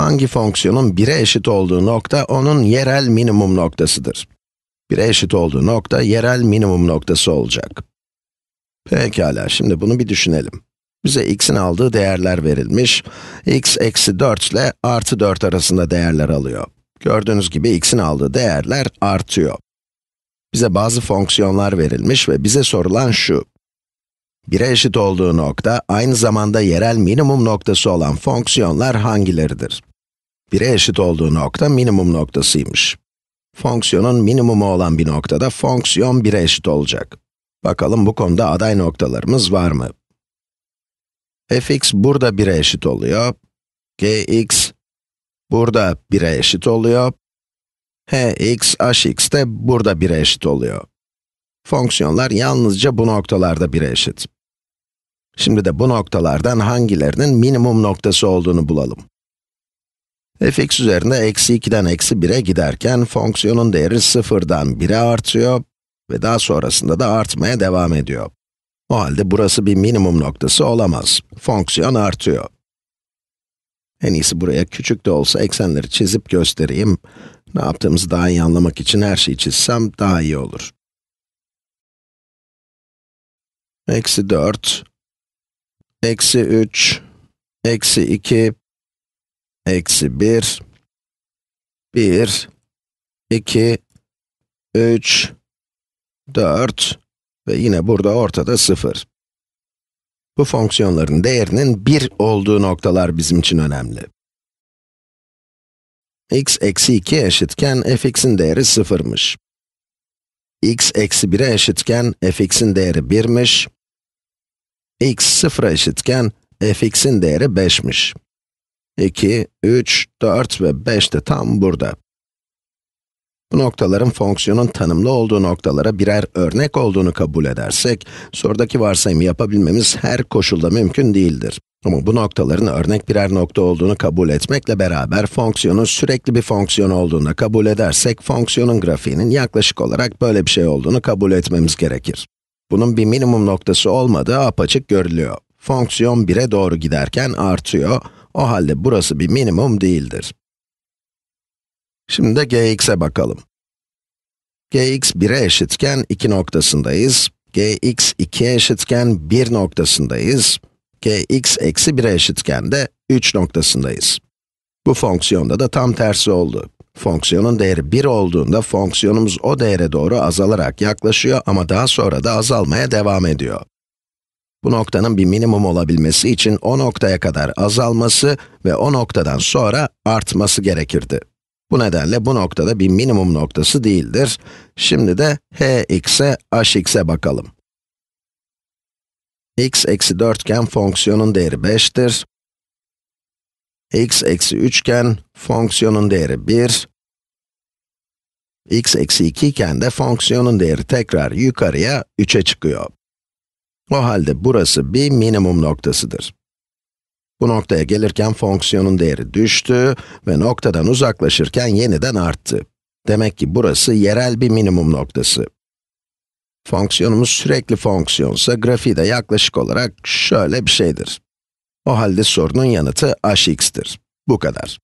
Hangi fonksiyonun 1'e eşit olduğu nokta onun yerel minimum noktasıdır. 1'e eşit olduğu nokta yerel minimum noktası olacak. Pekala, şimdi bunu bir düşünelim. Bize x'in aldığı değerler verilmiş. x eksi 4 ile artı 4 arasında değerler alıyor. Gördüğünüz gibi x'in aldığı değerler artıyor. Bize bazı fonksiyonlar verilmiş ve bize sorulan şu. 1'e eşit olduğu nokta, aynı zamanda yerel minimum noktası olan fonksiyonlar hangileridir? 1'e eşit olduğu nokta minimum noktasıymış. Fonksiyonun minimumu olan bir noktada fonksiyon 1'e eşit olacak. Bakalım bu konuda aday noktalarımız var mı? fx burada 1'e eşit oluyor. gx burada 1'e eşit oluyor. hx, hx de burada 1'e eşit oluyor. Fonksiyonlar yalnızca bu noktalarda 1'e eşit. Şimdi de bu noktalardan hangilerinin minimum noktası olduğunu bulalım. Fx üzerinde eksi 2'den eksi 1'e giderken fonksiyonun değeri 0'dan 1'e artıyor ve daha sonrasında da artmaya devam ediyor. O halde burası bir minimum noktası olamaz. Fonksiyon artıyor. En iyisi buraya küçük de olsa eksenleri çizip göstereyim. Ne yaptığımızı daha iyi anlamak için her şeyi çizsem daha iyi olur. Eksi 4, eksi 3, eksi 2, eksi 1, 1, 2, 3, 4 ve yine burada ortada 0. Bu fonksiyonların değerinin 1 olduğu noktalar bizim için önemli. x eksi 2 eşitken fx'in değeri 0'mış. x eksi 1'e eşitken fx'in değeri 1'miş. x 0'a eşitken fx'in değeri 5'miş. 2, 3, 4 ve 5 de tam burada. Bu noktaların fonksiyonun tanımlı olduğu noktalara birer örnek olduğunu kabul edersek, sorudaki varsayımı yapabilmemiz her koşulda mümkün değildir. Ama bu noktaların örnek birer nokta olduğunu kabul etmekle beraber, fonksiyonun sürekli bir fonksiyon olduğunu kabul edersek, fonksiyonun grafiğinin yaklaşık olarak böyle bir şey olduğunu kabul etmemiz gerekir. Bunun bir minimum noktası olmadığı apaçık görülüyor. Fonksiyon 1'e doğru giderken artıyor, o halde burası bir minimum değildir. Şimdi de gx'e bakalım. gx 1'e eşitken 2 noktasındayız. gx 2'ye eşitken 1 noktasındayız. gx eksi 1'e eşitken de 3 noktasındayız. Bu fonksiyonda da tam tersi oldu. Fonksiyonun değeri 1 olduğunda fonksiyonumuz o değere doğru azalarak yaklaşıyor ama daha sonra da azalmaya devam ediyor. Bu noktanın bir minimum olabilmesi için o noktaya kadar azalması ve o noktadan sonra artması gerekirdi. Bu nedenle bu noktada bir minimum noktası değildir. Şimdi de hx'e hx'e bakalım. x eksi 4 iken fonksiyonun değeri 5'tir. x eksi 3 iken fonksiyonun değeri 1. x eksi 2 iken de fonksiyonun değeri tekrar yukarıya 3'e çıkıyor. O halde burası bir minimum noktasıdır. Bu noktaya gelirken fonksiyonun değeri düştü ve noktadan uzaklaşırken yeniden arttı. Demek ki burası yerel bir minimum noktası. Fonksiyonumuz sürekli fonksiyonsa, grafiği de yaklaşık olarak şöyle bir şeydir. O halde sorunun yanıtı hx'tir. Bu kadar.